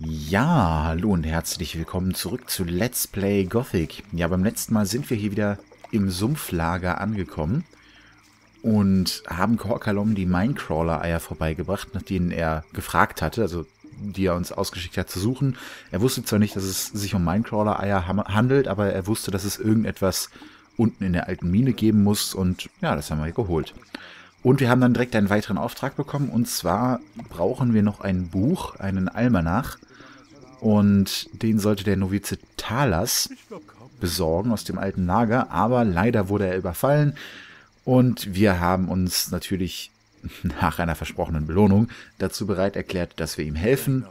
Ja, hallo und herzlich willkommen zurück zu Let's Play Gothic. Ja, beim letzten Mal sind wir hier wieder im Sumpflager angekommen und haben Korkalom die Minecrawler-Eier vorbeigebracht, nach denen er gefragt hatte, also die er uns ausgeschickt hat zu suchen. Er wusste zwar nicht, dass es sich um Minecrawler-Eier handelt, aber er wusste, dass es irgendetwas unten in der alten Mine geben muss und ja, das haben wir geholt. Und wir haben dann direkt einen weiteren Auftrag bekommen und zwar brauchen wir noch ein Buch, einen Almanach und den sollte der Novize Talas besorgen aus dem alten Lager, aber leider wurde er überfallen und wir haben uns natürlich nach einer versprochenen Belohnung dazu bereit erklärt, dass wir ihm helfen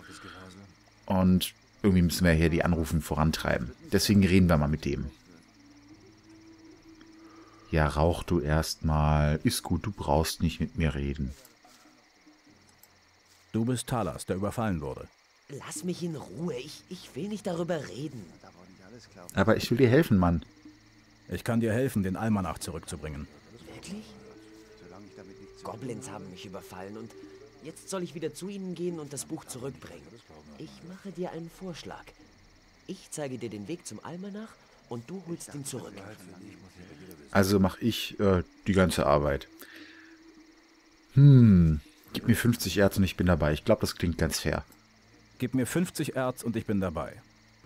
und irgendwie müssen wir hier die Anrufen vorantreiben. Deswegen reden wir mal mit dem. Ja, rauch du erstmal. Ist gut, du brauchst nicht mit mir reden. Du bist Talas, der überfallen wurde. Lass mich in Ruhe. Ich, ich will nicht darüber reden. Aber ich will dir helfen, Mann. Ich kann dir helfen, den Almanach zurückzubringen. Wirklich? Goblins haben mich überfallen und jetzt soll ich wieder zu ihnen gehen und das Buch zurückbringen. Ich mache dir einen Vorschlag. Ich zeige dir den Weg zum Almanach und du holst ihn zurück. Also mache ich äh, die ganze Arbeit. Hm, gib mir 50 Erz und ich bin dabei. Ich glaube, das klingt ganz fair. Gib mir 50 Erz und ich bin dabei.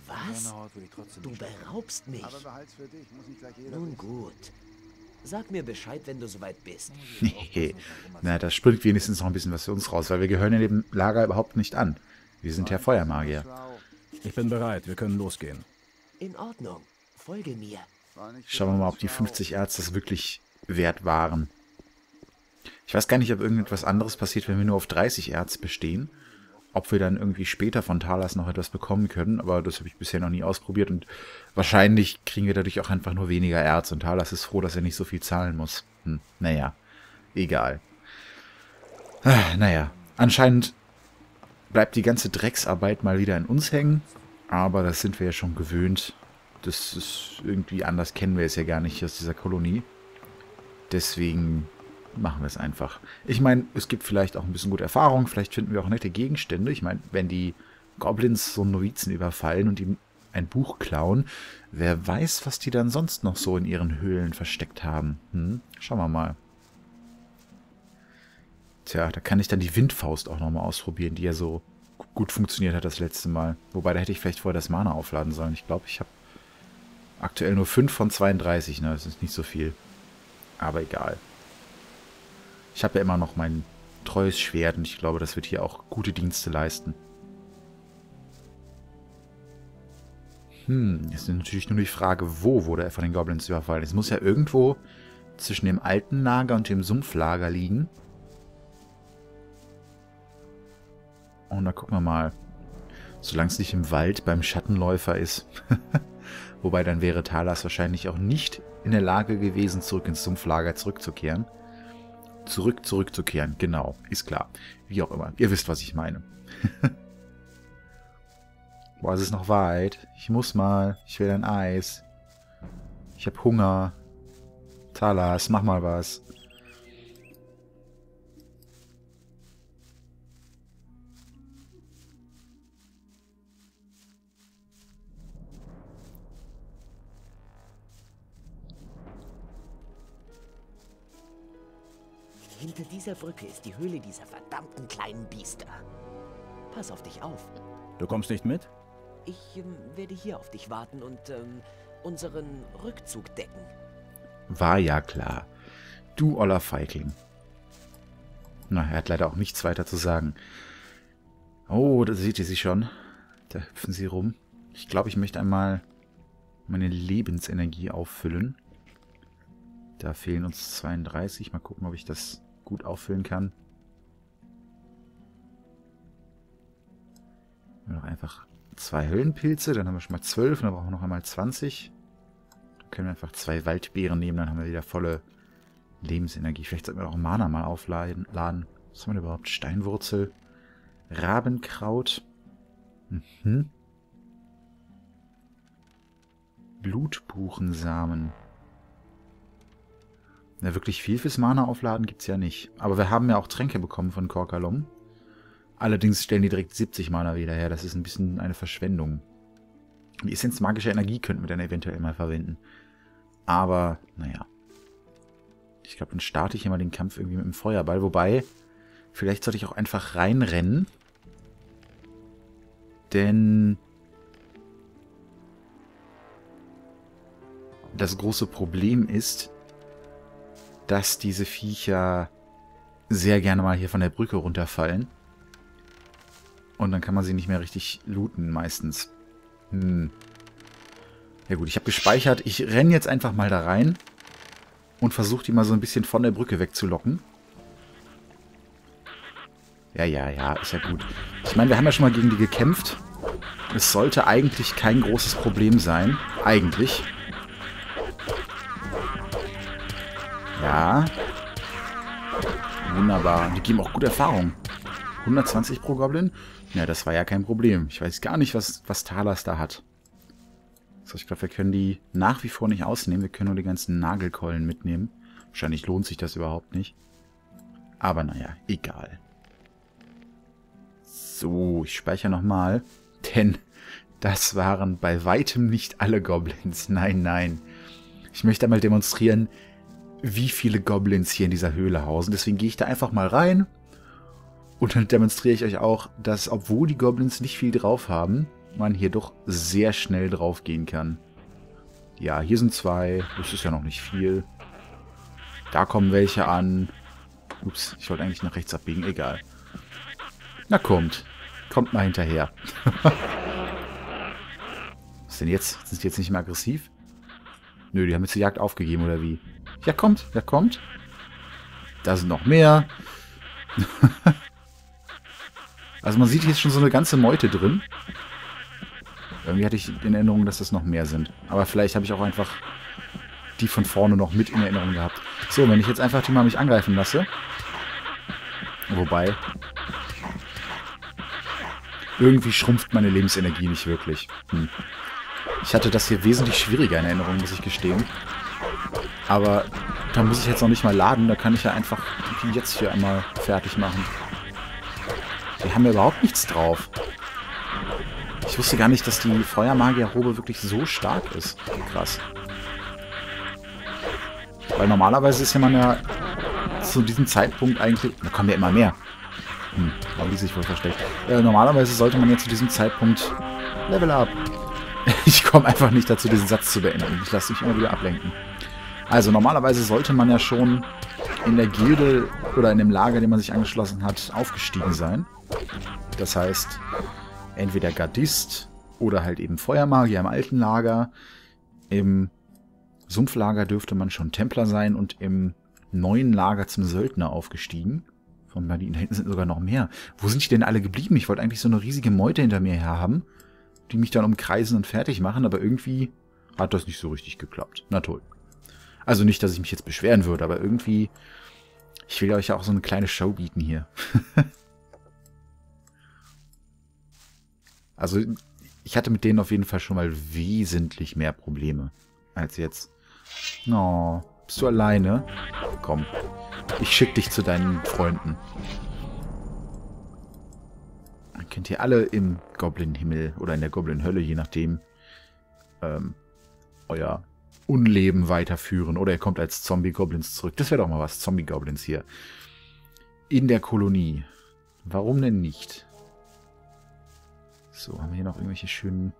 Was? Du beraubst mich. Nun gut. Sag mir Bescheid, wenn du soweit bist. Nee, na, das springt wenigstens noch ein bisschen was für uns raus, weil wir gehören in dem Lager überhaupt nicht an. Wir sind ja Feuermagier. Ich bin bereit, wir können losgehen. In Ordnung. Folge mir. Schauen wir mal, ob die 50 Erz das wirklich wert waren. Ich weiß gar nicht, ob irgendetwas anderes passiert, wenn wir nur auf 30 Erz bestehen. Ob wir dann irgendwie später von Talas noch etwas bekommen können, aber das habe ich bisher noch nie ausprobiert und wahrscheinlich kriegen wir dadurch auch einfach nur weniger Erz und Talas ist froh, dass er nicht so viel zahlen muss. Hm, naja, egal. Ah, naja, anscheinend bleibt die ganze Drecksarbeit mal wieder in uns hängen, aber das sind wir ja schon gewöhnt. Das ist irgendwie anders, kennen wir es ja gar nicht aus dieser Kolonie. Deswegen machen wir es einfach. Ich meine, es gibt vielleicht auch ein bisschen gute Erfahrung, vielleicht finden wir auch nette Gegenstände. Ich meine, wenn die Goblins so Novizen überfallen und ihm ein Buch klauen, wer weiß, was die dann sonst noch so in ihren Höhlen versteckt haben. Hm? Schauen wir mal. Tja, da kann ich dann die Windfaust auch nochmal ausprobieren, die ja so gut funktioniert hat das letzte Mal. Wobei, da hätte ich vielleicht vorher das Mana aufladen sollen. Ich glaube, ich habe aktuell nur 5 von 32, ne? Das ist nicht so viel. Aber egal. Ich habe ja immer noch mein treues Schwert und ich glaube, das wird hier auch gute Dienste leisten. Hm, jetzt ist natürlich nur die Frage, wo wurde er von den Goblins überfallen? Es muss ja irgendwo zwischen dem alten Lager und dem Sumpflager liegen. Und da gucken wir mal. Solange es nicht im Wald beim Schattenläufer ist. Wobei dann wäre Talas wahrscheinlich auch nicht in der Lage gewesen, zurück ins Sumpflager zurückzukehren. Zurück, zurückzukehren, genau, ist klar. Wie auch immer, ihr wisst, was ich meine. Boah, es ist noch weit. Ich muss mal, ich will ein Eis. Ich habe Hunger. Talas, mach mal was. Hinter dieser Brücke ist die Höhle dieser verdammten kleinen Biester. Pass auf dich auf. Du kommst nicht mit? Ich ähm, werde hier auf dich warten und ähm, unseren Rückzug decken. War ja klar. Du oller Feigling. Na, er hat leider auch nichts weiter zu sagen. Oh, da seht ihr sie schon. Da hüpfen sie rum. Ich glaube, ich möchte einmal meine Lebensenergie auffüllen. Da fehlen uns 32. Mal gucken, ob ich das gut auffüllen kann. Noch einfach zwei Höllenpilze, dann haben wir schon mal 12 und dann brauchen wir noch einmal 20. Dann können wir einfach zwei Waldbeeren nehmen, dann haben wir wieder volle Lebensenergie. Vielleicht sollten wir auch Mana mal aufladen. Was haben wir denn überhaupt? Steinwurzel, Rabenkraut, mhm. Blutbuchensamen. Na, wirklich viel fürs Mana aufladen gibt es ja nicht. Aber wir haben ja auch Tränke bekommen von Korkalom. Allerdings stellen die direkt 70 Mana wieder her. Das ist ein bisschen eine Verschwendung. Die Essenz magischer Energie könnten wir dann eventuell mal verwenden. Aber, naja. Ich glaube, dann starte ich immer den Kampf irgendwie mit dem Feuerball. Wobei, vielleicht sollte ich auch einfach reinrennen. Denn das große Problem ist, dass diese Viecher sehr gerne mal hier von der Brücke runterfallen. Und dann kann man sie nicht mehr richtig looten meistens. Hm. Ja gut, ich habe gespeichert. Ich renne jetzt einfach mal da rein und versuche die mal so ein bisschen von der Brücke wegzulocken. Ja, ja, ja, ist ja gut. Ich meine, wir haben ja schon mal gegen die gekämpft. Es sollte eigentlich kein großes Problem sein. Eigentlich. Ja. Wunderbar. Die geben auch gute Erfahrung. 120 pro Goblin? Ja, das war ja kein Problem. Ich weiß gar nicht, was, was Talas da hat. So, ich glaube, wir können die nach wie vor nicht ausnehmen. Wir können nur die ganzen Nagelkeulen mitnehmen. Wahrscheinlich lohnt sich das überhaupt nicht. Aber naja, egal. So, ich speichere nochmal. Denn das waren bei weitem nicht alle Goblins. Nein, nein. Ich möchte einmal demonstrieren, wie viele Goblins hier in dieser Höhle hausen. Deswegen gehe ich da einfach mal rein. Und dann demonstriere ich euch auch, dass obwohl die Goblins nicht viel drauf haben, man hier doch sehr schnell drauf gehen kann. Ja, hier sind zwei. Das ist ja noch nicht viel. Da kommen welche an. Ups, ich wollte eigentlich nach rechts abbiegen. Egal. Na kommt. Kommt mal hinterher. Was denn jetzt? Sind die jetzt nicht mehr aggressiv? Nö, die haben jetzt die Jagd aufgegeben, oder wie? Ja, kommt. Ja, kommt. Da sind noch mehr. also man sieht hier schon so eine ganze Meute drin. Irgendwie hatte ich in Erinnerung, dass das noch mehr sind. Aber vielleicht habe ich auch einfach die von vorne noch mit in Erinnerung gehabt. So, wenn ich jetzt einfach die mal mich angreifen lasse. Wobei. Irgendwie schrumpft meine Lebensenergie nicht wirklich. Hm. Ich hatte das hier wesentlich schwieriger in Erinnerung, muss ich gestehen. Aber da muss ich jetzt noch nicht mal laden. Da kann ich ja einfach die jetzt hier einmal fertig machen. Die haben ja überhaupt nichts drauf. Ich wusste gar nicht, dass die Feuermagier-Robe wirklich so stark ist. Krass. Weil normalerweise ist ja man ja zu diesem Zeitpunkt eigentlich... Da kommen ja immer mehr. Hm, haben die sich wohl versteckt. Äh, normalerweise sollte man ja zu diesem Zeitpunkt... Level up. Ich komme einfach nicht dazu, diesen Satz zu beenden. Ich lasse mich immer wieder ablenken. Also normalerweise sollte man ja schon in der Gilde oder in dem Lager, dem man sich angeschlossen hat, aufgestiegen sein. Das heißt, entweder Gardist oder halt eben Feuermagier im alten Lager. Im Sumpflager dürfte man schon Templer sein und im neuen Lager zum Söldner aufgestiegen. Von da hinten sind sogar noch mehr. Wo sind die denn alle geblieben? Ich wollte eigentlich so eine riesige Meute hinter mir her haben, die mich dann umkreisen und fertig machen, aber irgendwie hat das nicht so richtig geklappt. Na toll. Also nicht, dass ich mich jetzt beschweren würde, aber irgendwie... Ich will euch ja auch so eine kleine Show bieten hier. also ich hatte mit denen auf jeden Fall schon mal wesentlich mehr Probleme als jetzt. Oh, bist du alleine? Komm, ich schick dich zu deinen Freunden. Dann könnt ihr alle im Goblin-Himmel oder in der Goblin-Hölle, je nachdem, ähm, euer Unleben weiterführen. Oder ihr kommt als Zombie-Goblins zurück. Das wäre doch mal was, Zombie-Goblins hier. In der Kolonie. Warum denn nicht? So, haben wir hier noch irgendwelche schönen,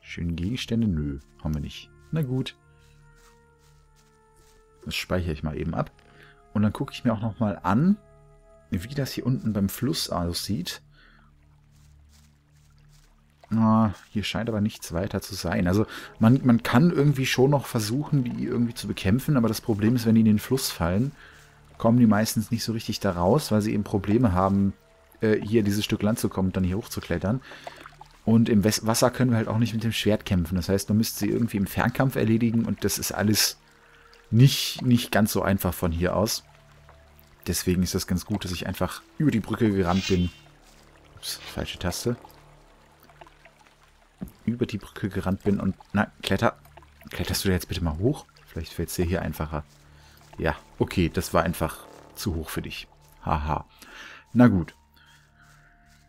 schönen Gegenstände? Nö, haben wir nicht. Na gut. Das speichere ich mal eben ab. Und dann gucke ich mir auch noch mal an, wie das hier unten beim Fluss aussieht. Ah, hier scheint aber nichts weiter zu sein. Also man, man kann irgendwie schon noch versuchen, die irgendwie zu bekämpfen, aber das Problem ist, wenn die in den Fluss fallen, kommen die meistens nicht so richtig da raus, weil sie eben Probleme haben, äh, hier dieses Stück Land zu kommen und dann hier hochzuklettern. Und im Wasser können wir halt auch nicht mit dem Schwert kämpfen. Das heißt, man müsste sie irgendwie im Fernkampf erledigen und das ist alles nicht, nicht ganz so einfach von hier aus. Deswegen ist das ganz gut, dass ich einfach über die Brücke gerannt bin. Ups, falsche Taste über die Brücke gerannt bin und... Na, kletter. Kletterst du jetzt bitte mal hoch? Vielleicht fällt es dir hier einfacher. Ja, okay, das war einfach zu hoch für dich. Haha. Na gut.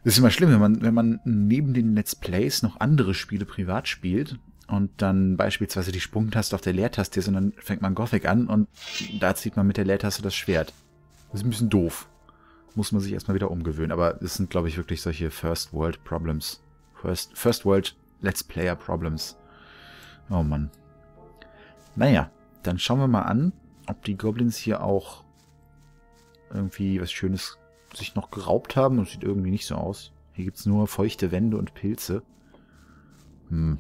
Das ist immer schlimm, wenn man, wenn man neben den Let's Plays noch andere Spiele privat spielt und dann beispielsweise die Sprungtaste auf der Leertaste ist und dann fängt man Gothic an und da zieht man mit der Leertaste das Schwert. Das ist ein bisschen doof. Muss man sich erstmal wieder umgewöhnen. Aber es sind, glaube ich, wirklich solche First World Problems. First, First World Let's Player Problems. Oh Mann. Naja, dann schauen wir mal an, ob die Goblins hier auch irgendwie was Schönes sich noch geraubt haben. Das sieht irgendwie nicht so aus. Hier gibt es nur feuchte Wände und Pilze. Hm.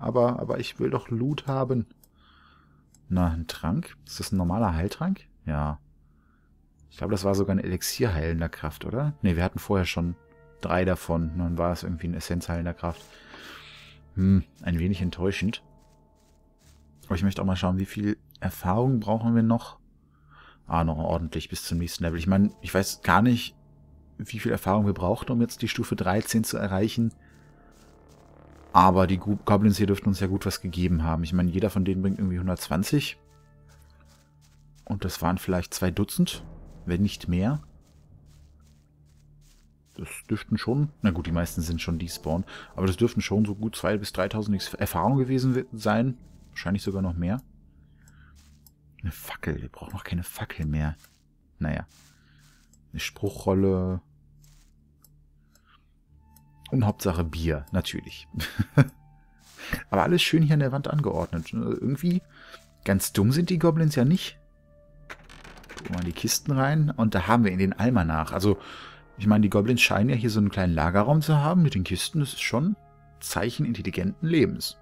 Aber, aber ich will doch Loot haben. Na, ein Trank? Ist das ein normaler Heiltrank? Ja. Ich glaube, das war sogar ein Elixier heilender Kraft, oder? Ne, wir hatten vorher schon drei davon. Dann war es irgendwie ein Essenz heilender Kraft. Hm, ein wenig enttäuschend. Aber ich möchte auch mal schauen, wie viel Erfahrung brauchen wir noch? Ah, noch ordentlich bis zum nächsten Level. Ich meine, ich weiß gar nicht, wie viel Erfahrung wir brauchen, um jetzt die Stufe 13 zu erreichen. Aber die Goblins hier dürften uns ja gut was gegeben haben. Ich meine, jeder von denen bringt irgendwie 120. Und das waren vielleicht zwei Dutzend, wenn nicht mehr. Das dürften schon, na gut, die meisten sind schon despawn, aber das dürften schon so gut 2.000 bis 3.000 Erfahrung gewesen sein. Wahrscheinlich sogar noch mehr. Eine Fackel. Wir brauchen noch keine Fackel mehr. Naja. Eine Spruchrolle. Und Hauptsache Bier, natürlich. Aber alles schön hier an der Wand angeordnet. Irgendwie ganz dumm sind die Goblins ja nicht. Gucken wir mal in die Kisten rein. Und da haben wir in den Almanach. Also, ich meine, die Goblins scheinen ja hier so einen kleinen Lagerraum zu haben mit den Kisten. Das ist schon Zeichen intelligenten Lebens.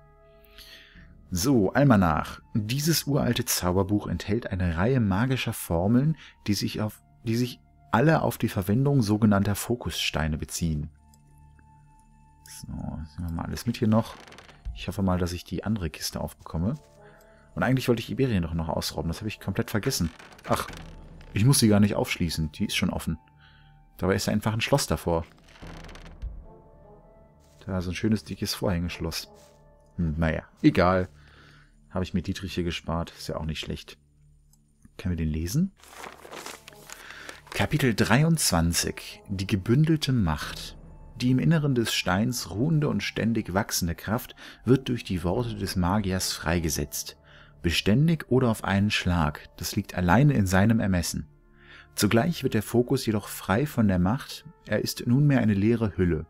So, Almanach. Dieses uralte Zauberbuch enthält eine Reihe magischer Formeln, die sich, auf, die sich alle auf die Verwendung sogenannter Fokussteine beziehen. So, nehmen wir mal alles mit hier noch. Ich hoffe mal, dass ich die andere Kiste aufbekomme. Und eigentlich wollte ich Iberien doch noch ausrauben. Das habe ich komplett vergessen. Ach, ich muss sie gar nicht aufschließen. Die ist schon offen. Dabei ist einfach ein Schloss davor. Da, so ein schönes, dickes Vorhängeschloss. Hm, naja, egal. Habe ich mir Dietrich hier gespart. Ist ja auch nicht schlecht. Können wir den lesen? Kapitel 23. Die gebündelte Macht. Die im Inneren des Steins ruhende und ständig wachsende Kraft wird durch die Worte des Magiers freigesetzt. Beständig oder auf einen Schlag, das liegt alleine in seinem Ermessen. Zugleich wird der Fokus jedoch frei von der Macht, er ist nunmehr eine leere Hülle.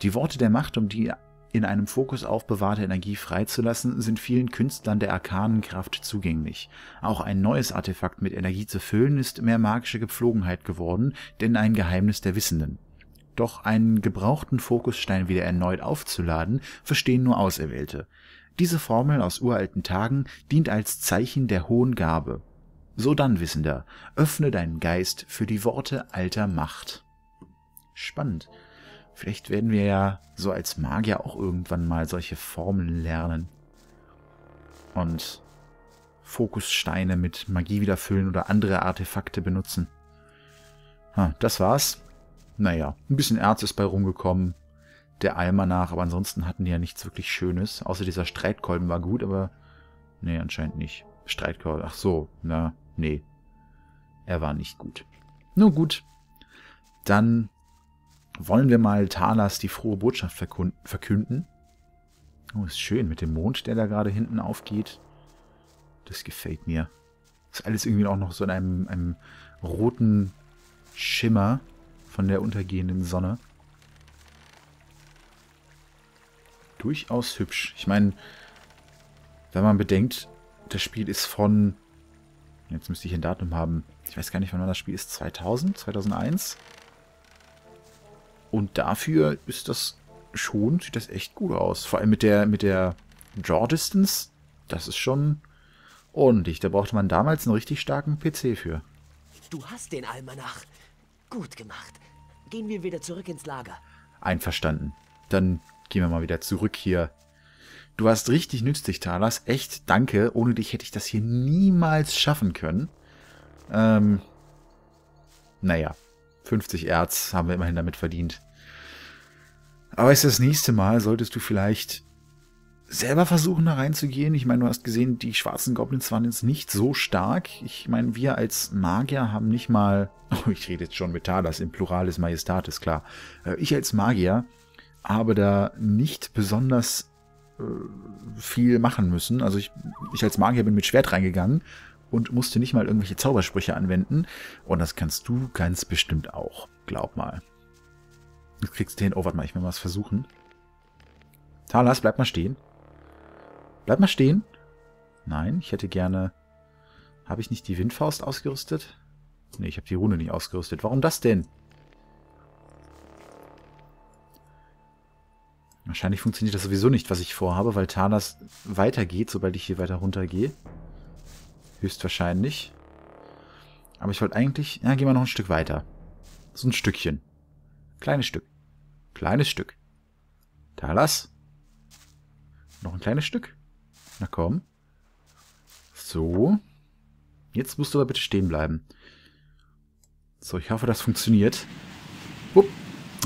Die Worte der Macht, um die in einem Fokus aufbewahrte Energie freizulassen, sind vielen Künstlern der arkanen Kraft zugänglich. Auch ein neues Artefakt mit Energie zu füllen ist mehr magische Gepflogenheit geworden, denn ein Geheimnis der Wissenden. Doch einen gebrauchten Fokusstein wieder erneut aufzuladen, verstehen nur Auserwählte. Diese Formel aus uralten Tagen dient als Zeichen der hohen Gabe. So dann, Wissender, öffne deinen Geist für die Worte alter Macht. Spannend. Vielleicht werden wir ja so als Magier auch irgendwann mal solche Formeln lernen. Und Fokussteine mit Magie wieder füllen oder andere Artefakte benutzen. Ha, das war's. Naja, ein bisschen Erz ist bei rumgekommen. Der Eimer nach, aber ansonsten hatten die ja nichts wirklich Schönes. Außer dieser Streitkolben war gut, aber... Nee, anscheinend nicht. Streitkolben, ach so, na, nee. Er war nicht gut. Nur gut. Dann wollen wir mal Talas die frohe Botschaft verkünden. Oh, ist schön mit dem Mond, der da gerade hinten aufgeht. Das gefällt mir. Ist alles irgendwie auch noch so in einem, einem roten Schimmer von der untergehenden Sonne. Durchaus hübsch. Ich meine, wenn man bedenkt, das Spiel ist von... Jetzt müsste ich ein Datum haben. Ich weiß gar nicht, wann das Spiel ist. 2000? 2001? Und dafür ist das schon, sieht das echt gut aus. Vor allem mit der, mit der Draw Distance. Das ist schon ordentlich. Da brauchte man damals einen richtig starken PC für. Du hast den Almanach. Gut gemacht. Gehen wir wieder zurück ins Lager. Einverstanden. Dann gehen wir mal wieder zurück hier. Du warst richtig nützlich, Talas. Echt, danke. Ohne dich hätte ich das hier niemals schaffen können. Ähm, naja, 50 Erz haben wir immerhin damit verdient. Aber ist das nächste Mal solltest du vielleicht selber versuchen, da reinzugehen. Ich meine, du hast gesehen, die schwarzen Goblins waren jetzt nicht so stark. Ich meine, wir als Magier haben nicht mal... Oh, ich rede jetzt schon mit Talas im Pluralis Majestatis, klar. Äh, ich als Magier habe da nicht besonders viel machen müssen. Also ich, ich als Magier bin mit Schwert reingegangen und musste nicht mal irgendwelche Zaubersprüche anwenden. Und das kannst du ganz bestimmt auch. Glaub mal. Jetzt kriegst du hin. Oh, warte mal, ich will mal was versuchen. Talas, bleib mal stehen. Bleib mal stehen. Nein, ich hätte gerne... Habe ich nicht die Windfaust ausgerüstet? Nee, ich habe die Rune nicht ausgerüstet. Warum das denn? Wahrscheinlich funktioniert das sowieso nicht, was ich vorhabe, weil Talas weitergeht, sobald ich hier weiter runtergehe. Höchstwahrscheinlich. Aber ich wollte eigentlich... Ja, gehen wir noch ein Stück weiter. So ein Stückchen. Kleines Stück. Kleines Stück. Talas. Noch ein kleines Stück. Na komm. So. Jetzt musst du aber bitte stehen bleiben. So, ich hoffe, das funktioniert. Upp.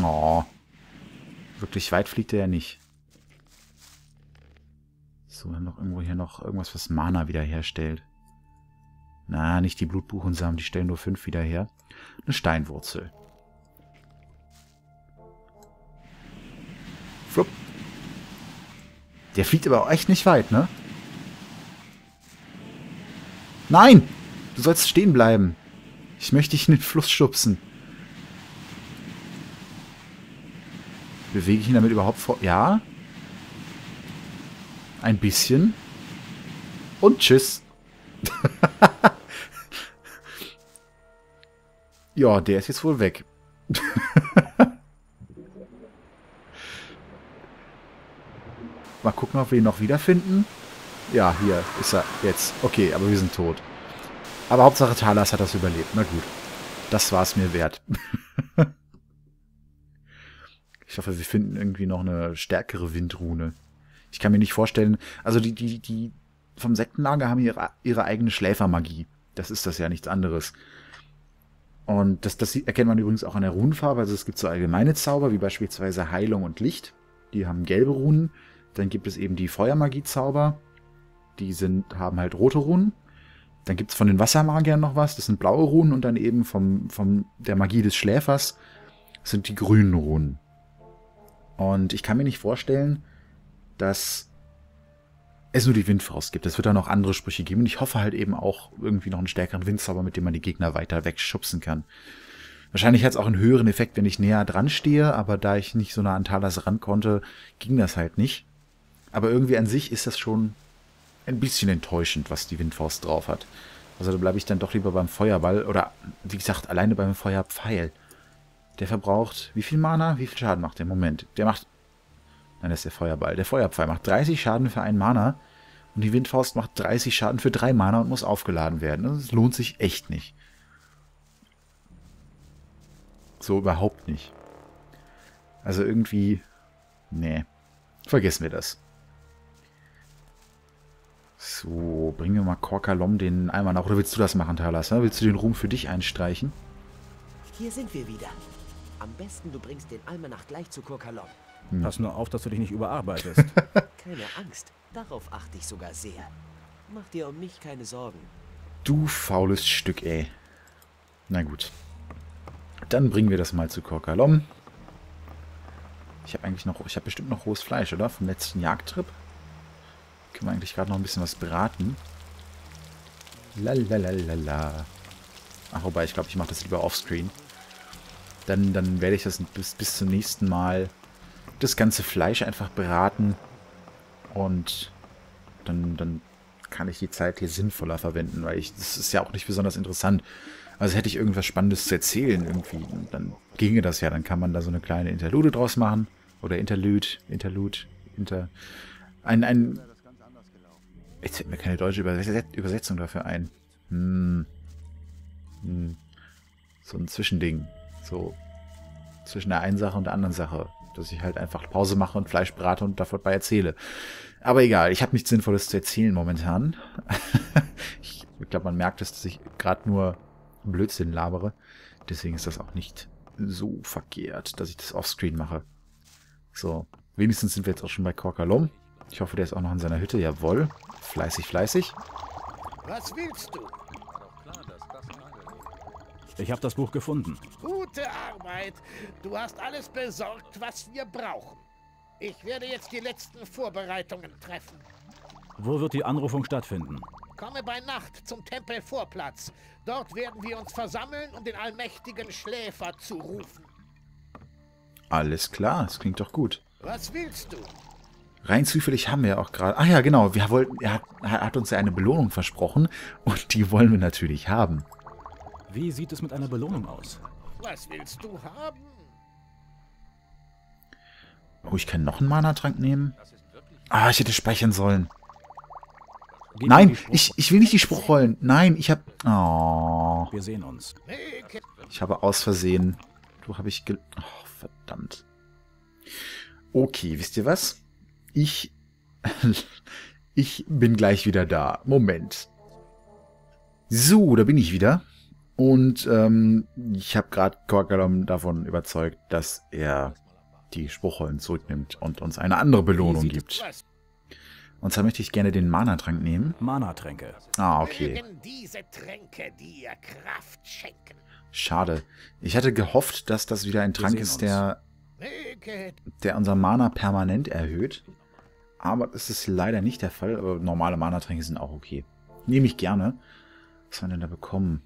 Oh. Wirklich weit fliegt er ja nicht. So, dann noch irgendwo hier noch irgendwas, was Mana wiederherstellt. Na, nicht die Blutbuchensamen, die stellen nur fünf wieder her. Eine Steinwurzel. Flupp. Der fliegt aber auch echt nicht weit, ne? Nein! Du sollst stehen bleiben. Ich möchte dich in den Fluss schubsen. Bewege ich ihn damit überhaupt vor... Ja? Ein bisschen. Und tschüss. ja, der ist jetzt wohl weg. Mal gucken, ob wir ihn noch wiederfinden. Ja, hier ist er jetzt. Okay, aber wir sind tot. Aber Hauptsache Talas hat das überlebt. Na gut. Das war es mir wert. ich hoffe, wir finden irgendwie noch eine stärkere Windrune. Ich kann mir nicht vorstellen, also die, die, die vom Sektenlager haben ihre, ihre eigene Schläfermagie. Das ist das ja nichts anderes. Und das, das erkennt man übrigens auch an der Runenfarbe. Also es gibt so allgemeine Zauber, wie beispielsweise Heilung und Licht. Die haben gelbe Runen. Dann gibt es eben die Feuermagie-Zauber. Die sind, haben halt rote Runen. Dann gibt es von den Wassermagiern noch was. Das sind blaue Runen. Und dann eben vom, vom der Magie des Schläfers sind die grünen Runen. Und ich kann mir nicht vorstellen, dass es nur die Windfaust gibt. Es wird da noch andere Sprüche geben. Und ich hoffe halt eben auch irgendwie noch einen stärkeren Windzauber, mit dem man die Gegner weiter wegschubsen kann. Wahrscheinlich hat es auch einen höheren Effekt, wenn ich näher dran stehe, aber da ich nicht so nah an Talas ran konnte, ging das halt nicht. Aber irgendwie an sich ist das schon ein bisschen enttäuschend, was die Windfaust drauf hat. Also da bleibe ich dann doch lieber beim Feuerball oder, wie gesagt, alleine beim Feuerpfeil. Der verbraucht wie viel Mana? Wie viel Schaden macht der? Moment, der macht... Nein, das ist der Feuerball. Der Feuerpfeil macht 30 Schaden für einen Mana und die Windfaust macht 30 Schaden für drei Mana und muss aufgeladen werden. Das lohnt sich echt nicht. So überhaupt nicht. Also irgendwie... Nee. Vergessen wir das. So, bringen wir mal Korkalom den Eimer nach. Oder willst du das machen, Talas? Ne? Willst du den Ruhm für dich einstreichen? Hier sind wir wieder. Am besten, du bringst den Almanach gleich zu Korkalom. Hm. Pass nur auf, dass du dich nicht überarbeitest. keine Angst. Darauf achte ich sogar sehr. Mach dir um mich keine Sorgen. Du faules Stück, ey. Na gut. Dann bringen wir das mal zu Korkalom. Ich habe eigentlich noch, ich habe bestimmt noch rohes Fleisch, oder? Vom letzten Jagdtrip. Können wir eigentlich gerade noch ein bisschen was braten. Lalalala. Ach, wobei, ich glaube, ich mache das lieber offscreen. Dann, dann werde ich das bis, bis zum nächsten Mal das ganze Fleisch einfach braten. Und dann, dann kann ich die Zeit hier sinnvoller verwenden, weil ich, das ist ja auch nicht besonders interessant. Also hätte ich irgendwas Spannendes zu erzählen irgendwie, dann ginge das ja. Dann kann man da so eine kleine Interlude draus machen. Oder Interlude, Interlude, Inter... Ein, ein Jetzt fällt mir keine deutsche Übersetzung dafür ein. Hm. Hm. So ein Zwischending. So zwischen der einen Sache und der anderen Sache. Dass ich halt einfach Pause mache und Fleisch brate und davon bei erzähle. Aber egal, ich habe nichts Sinnvolles zu erzählen momentan. ich glaube, man merkt es, dass ich gerade nur Blödsinn labere. Deswegen ist das auch nicht so verkehrt, dass ich das offscreen mache. So, wenigstens sind wir jetzt auch schon bei Korkalom. Ich hoffe, der ist auch noch in seiner Hütte. Jawohl. Fleißig, fleißig. Was willst du? Ich habe das Buch gefunden. Gute Arbeit. Du hast alles besorgt, was wir brauchen. Ich werde jetzt die letzten Vorbereitungen treffen. Wo wird die Anrufung stattfinden? Komme bei Nacht zum Tempelvorplatz. Dort werden wir uns versammeln, um den allmächtigen Schläfer zu rufen. Alles klar, das klingt doch gut. Was willst du? Rein zufällig haben wir ja auch gerade... Ah ja, genau, wir wollten, er hat, er hat uns ja eine Belohnung versprochen und die wollen wir natürlich haben. Wie sieht es mit einer Belohnung aus? Was willst du haben? Oh, ich kann noch einen Mana-Trank nehmen? Ah, ich hätte speichern sollen. Mir Nein, ich, ich will nicht die Spruchrollen. Nein, ich habe... Oh, Wir sehen uns. Ich habe aus Versehen... Du habe ich... Ge oh, verdammt. Okay, wisst ihr was? Ich... ich bin gleich wieder da. Moment. So, da bin ich wieder. Und ähm, ich habe gerade Korkalom davon überzeugt, dass er die Spruchrollen zurücknimmt und uns eine andere Belohnung gibt. Und zwar möchte ich gerne den Mana-Trank nehmen. Mana-Tränke. Ah, okay. Mögen diese Tränke dir Kraft schenken. Schade. Ich hatte gehofft, dass das wieder ein Wir Trank ist, der, der unser Mana permanent erhöht. Aber das ist leider nicht der Fall. Aber normale Mana-Tränke sind auch okay. Nehme ich gerne. Was haben wir denn da bekommen?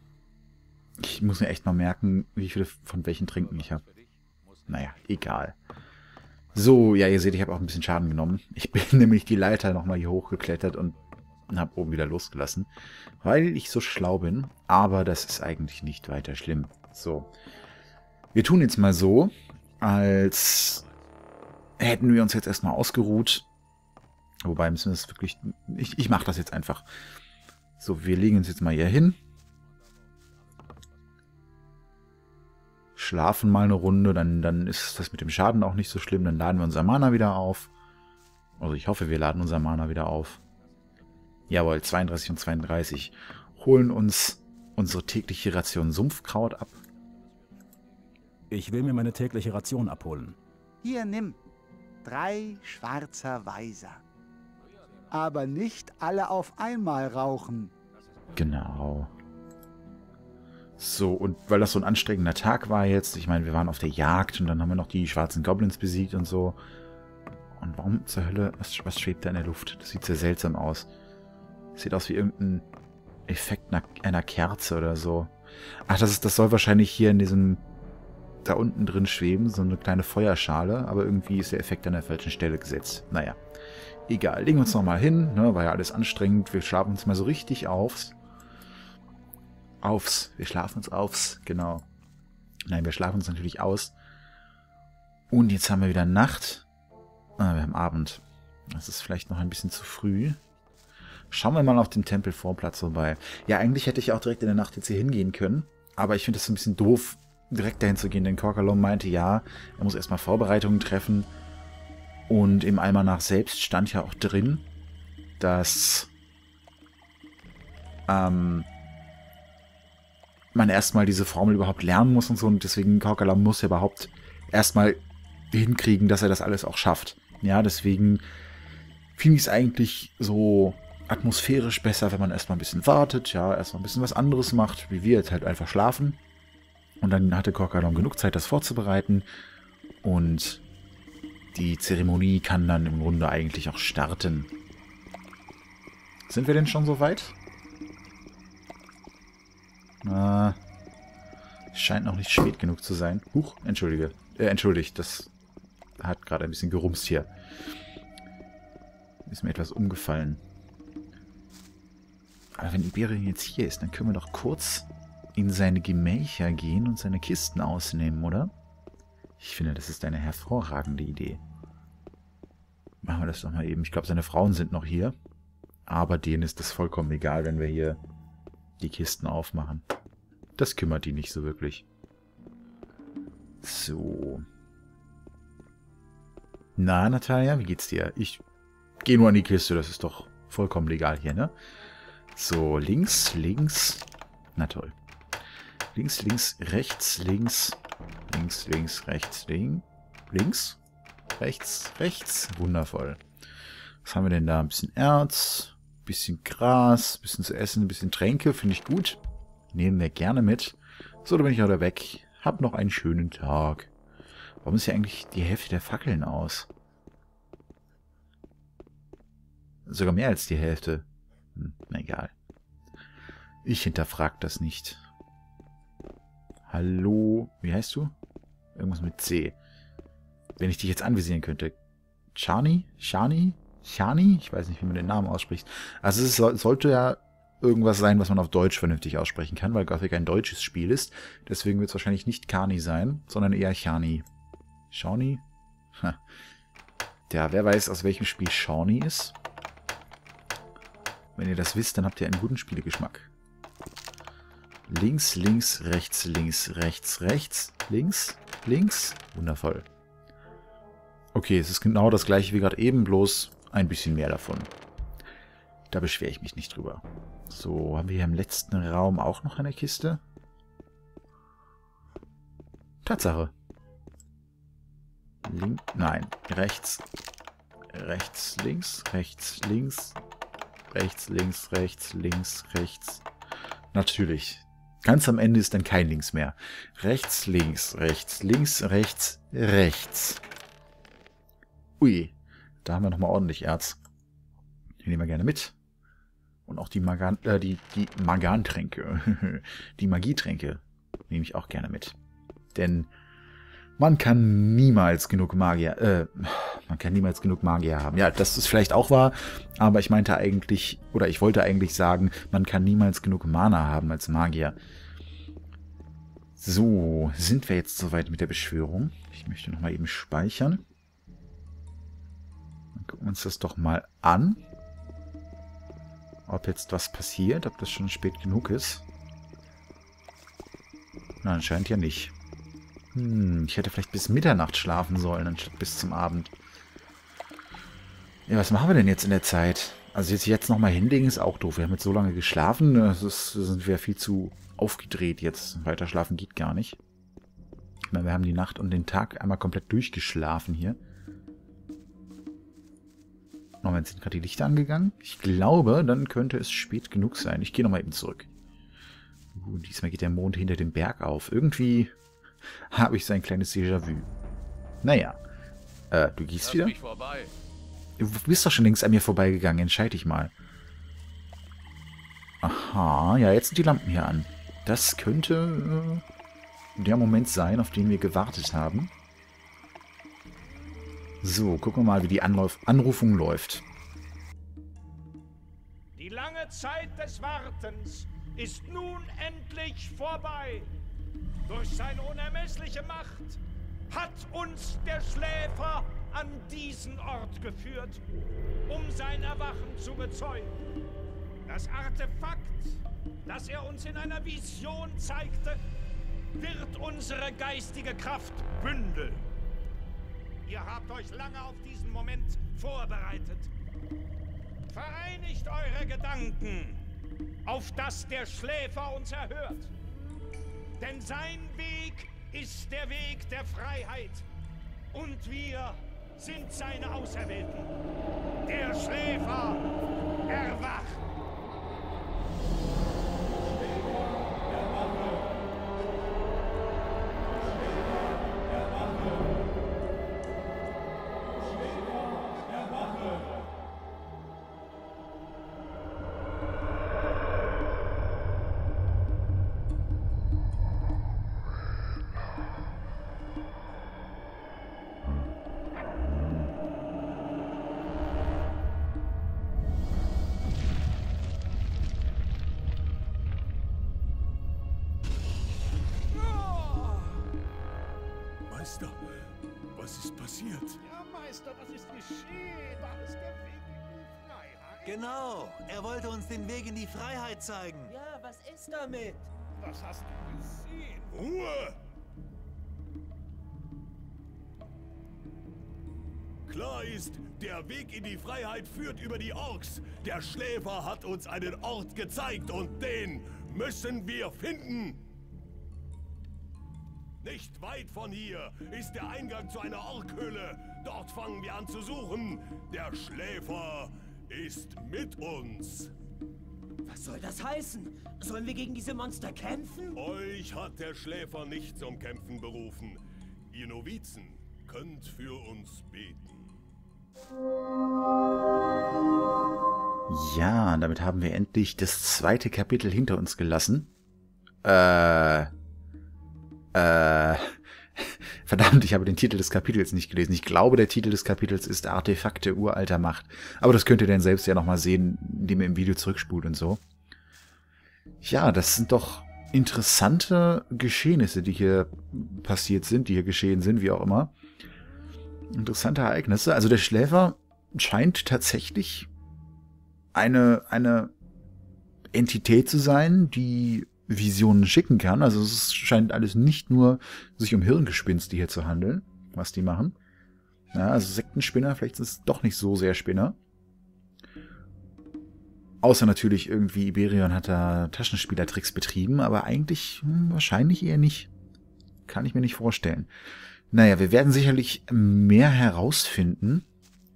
Ich muss mir echt mal merken, wie viele von welchen Tränken ich habe. Naja, egal. So, ja, ihr seht, ich habe auch ein bisschen Schaden genommen. Ich bin nämlich die Leiter nochmal hier hochgeklettert und habe oben wieder losgelassen. Weil ich so schlau bin. Aber das ist eigentlich nicht weiter schlimm. So. Wir tun jetzt mal so, als hätten wir uns jetzt erstmal ausgeruht. Wobei müssen wir es wirklich... Ich, ich mache das jetzt einfach. So, wir legen uns jetzt mal hier hin. Schlafen mal eine Runde, dann, dann ist das mit dem Schaden auch nicht so schlimm. Dann laden wir unser Mana wieder auf. Also ich hoffe, wir laden unser Mana wieder auf. Jawohl, 32 und 32. Holen uns unsere tägliche Ration Sumpfkraut ab. Ich will mir meine tägliche Ration abholen. Hier nimm. Drei schwarzer Weiser. Aber nicht alle auf einmal rauchen. Genau. So, und weil das so ein anstrengender Tag war jetzt, ich meine, wir waren auf der Jagd und dann haben wir noch die schwarzen Goblins besiegt und so. Und warum zur Hölle, was, was schwebt da in der Luft? Das sieht sehr seltsam aus. Sieht aus wie irgendein Effekt einer, einer Kerze oder so. Ach, das, ist, das soll wahrscheinlich hier in diesem, da unten drin schweben, so eine kleine Feuerschale, aber irgendwie ist der Effekt an der falschen Stelle gesetzt. Naja, egal, legen wir uns nochmal hin, ne, war ja alles anstrengend, wir schlafen uns mal so richtig aufs. Aufs. Wir schlafen uns aufs. Genau. Nein, wir schlafen uns natürlich aus. Und jetzt haben wir wieder Nacht. Ah, wir haben Abend. Das ist vielleicht noch ein bisschen zu früh. Schauen wir mal auf den Tempelvorplatz vorbei. Ja, eigentlich hätte ich auch direkt in der Nacht jetzt hier hingehen können. Aber ich finde es ein bisschen doof, direkt dahin zu gehen. Denn Korkalom meinte, ja, er muss erstmal Vorbereitungen treffen. Und im Almanach selbst stand ja auch drin, dass ähm, man erstmal diese Formel überhaupt lernen muss und so. Und deswegen Kaukala muss ja überhaupt erstmal hinkriegen, dass er das alles auch schafft. Ja, deswegen finde ich es eigentlich so atmosphärisch besser, wenn man erstmal ein bisschen wartet, ja, erstmal ein bisschen was anderes macht, wie wir jetzt halt einfach schlafen. Und dann hatte Korkalom genug Zeit, das vorzubereiten. Und die Zeremonie kann dann im Grunde eigentlich auch starten. Sind wir denn schon so weit? Na, scheint noch nicht spät genug zu sein. Huch, entschuldige. Äh, entschuldigt, das hat gerade ein bisschen gerumst hier. Ist mir etwas umgefallen. Aber wenn Iberion jetzt hier ist, dann können wir doch kurz in seine Gemächer gehen und seine Kisten ausnehmen, oder? Ich finde, das ist eine hervorragende Idee. Machen wir das doch mal eben. Ich glaube, seine Frauen sind noch hier. Aber denen ist es vollkommen egal, wenn wir hier die Kisten aufmachen. Das kümmert die nicht so wirklich. So. Na, Natalia, wie geht's dir? Ich gehe nur an die Kiste, das ist doch vollkommen legal hier, ne? So, links, links. Na toll. Links, links, rechts, links. Links, links, rechts, links. Links, rechts, rechts. Wundervoll. Was haben wir denn da? Ein bisschen Erz, bisschen Gras, bisschen zu essen, bisschen Tränke, finde ich gut. Nehmen wir gerne mit. So, dann bin ich wieder weg. Hab noch einen schönen Tag. Warum ist hier eigentlich die Hälfte der Fackeln aus? Sogar mehr als die Hälfte. Hm, na egal. Ich hinterfrag das nicht. Hallo, wie heißt du? Irgendwas mit C. Wenn ich dich jetzt anvisieren könnte. Chani? Shani? Shani? Ich weiß nicht, wie man den Namen ausspricht. Also es sollte ja irgendwas sein, was man auf Deutsch vernünftig aussprechen kann, weil Gothic ein deutsches Spiel ist. Deswegen wird es wahrscheinlich nicht Kani sein, sondern eher Chani. Shawnee? Ja, wer weiß, aus welchem Spiel Shawnee ist? Wenn ihr das wisst, dann habt ihr einen guten Spielegeschmack. Links, links, rechts, links, rechts, rechts, links, links. Wundervoll. Okay, es ist genau das gleiche wie gerade eben, bloß ein bisschen mehr davon. Da beschwere ich mich nicht drüber. So, haben wir hier im letzten Raum auch noch eine Kiste? Tatsache. Link, nein, rechts, rechts, links, rechts, links, rechts, links, rechts, links, rechts. Natürlich. Ganz am Ende ist dann kein Links mehr. Rechts, links, rechts, links, rechts, rechts. Ui, da haben wir nochmal ordentlich Erz. Die nehmen wir gerne mit. Und auch die, Magan äh, die, die Magantränke, die Magietränke nehme ich auch gerne mit. Denn man kann niemals genug Magier, äh, man kann niemals genug Magier haben. Ja, das ist vielleicht auch wahr, aber ich meinte eigentlich, oder ich wollte eigentlich sagen, man kann niemals genug Mana haben als Magier. So, sind wir jetzt soweit mit der Beschwörung? Ich möchte nochmal eben speichern. Gucken wir uns das doch mal an ob jetzt was passiert, ob das schon spät genug ist. Na, anscheinend ja nicht. Hm, ich hätte vielleicht bis Mitternacht schlafen sollen, anstatt bis zum Abend. Ja, was machen wir denn jetzt in der Zeit? Also jetzt, jetzt nochmal hinlegen ist auch doof. Wir haben jetzt so lange geschlafen, das ist, sind wir viel zu aufgedreht jetzt. Weiter schlafen geht gar nicht. Ich meine, wir haben die Nacht und den Tag einmal komplett durchgeschlafen hier. Moment, sind gerade die Lichter angegangen? Ich glaube, dann könnte es spät genug sein. Ich gehe nochmal eben zurück. Uh, diesmal geht der Mond hinter dem Berg auf. Irgendwie habe ich so ein kleines Déjà-vu. Naja. Äh, du gehst Lass wieder? Du bist doch schon längst an mir vorbeigegangen. Entscheide dich mal. Aha, ja, jetzt sind die Lampen hier an. Das könnte äh, der Moment sein, auf den wir gewartet haben. So, gucken wir mal, wie die Anlauf Anrufung läuft. Die lange Zeit des Wartens ist nun endlich vorbei. Durch seine unermessliche Macht hat uns der Schläfer an diesen Ort geführt, um sein Erwachen zu bezeugen. Das Artefakt, das er uns in einer Vision zeigte, wird unsere geistige Kraft bündeln. Ihr habt euch lange auf diesen Moment vorbereitet. Vereinigt eure Gedanken, auf dass der Schläfer uns erhört. Denn sein Weg ist der Weg der Freiheit. Und wir sind seine Auserwählten. Der Schläfer passiert? Ja, Meister, was ist geschehen? War es der Weg in die Freiheit? Genau, er wollte uns den Weg in die Freiheit zeigen. Ja, was ist damit? Was hast du gesehen? Ruhe! Klar ist, der Weg in die Freiheit führt über die Orks. Der Schläfer hat uns einen Ort gezeigt und den müssen wir finden. Nicht weit von hier ist der Eingang zu einer Orkhöhle. Dort fangen wir an zu suchen. Der Schläfer ist mit uns. Was soll das heißen? Sollen wir gegen diese Monster kämpfen? Euch hat der Schläfer nicht zum Kämpfen berufen. Ihr Novizen könnt für uns beten. Ja, damit haben wir endlich das zweite Kapitel hinter uns gelassen. Äh. Äh. Verdammt, ich habe den Titel des Kapitels nicht gelesen. Ich glaube, der Titel des Kapitels ist Artefakte uralter Macht. Aber das könnt ihr dann selbst ja nochmal sehen, indem ihr im Video zurückspult und so. Ja, das sind doch interessante Geschehnisse, die hier passiert sind, die hier geschehen sind, wie auch immer. Interessante Ereignisse. Also der Schläfer scheint tatsächlich eine, eine Entität zu sein, die Visionen schicken kann. Also es scheint alles nicht nur sich um Hirngespinste hier zu handeln, was die machen. Ja, also Sektenspinner, vielleicht sind es doch nicht so sehr Spinner. Außer natürlich irgendwie Iberion hat da Taschenspielertricks betrieben, aber eigentlich hm, wahrscheinlich eher nicht. Kann ich mir nicht vorstellen. Naja, wir werden sicherlich mehr herausfinden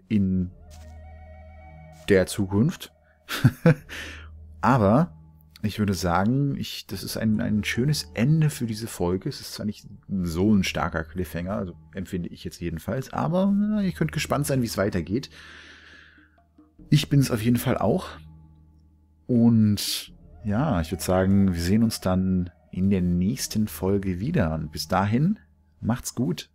in der Zukunft. aber ich würde sagen, ich, das ist ein, ein schönes Ende für diese Folge. Es ist zwar nicht so ein starker Cliffhanger, also empfinde ich jetzt jedenfalls, aber na, ihr könnt gespannt sein, wie es weitergeht. Ich bin es auf jeden Fall auch. Und ja, ich würde sagen, wir sehen uns dann in der nächsten Folge wieder. Und bis dahin, macht's gut.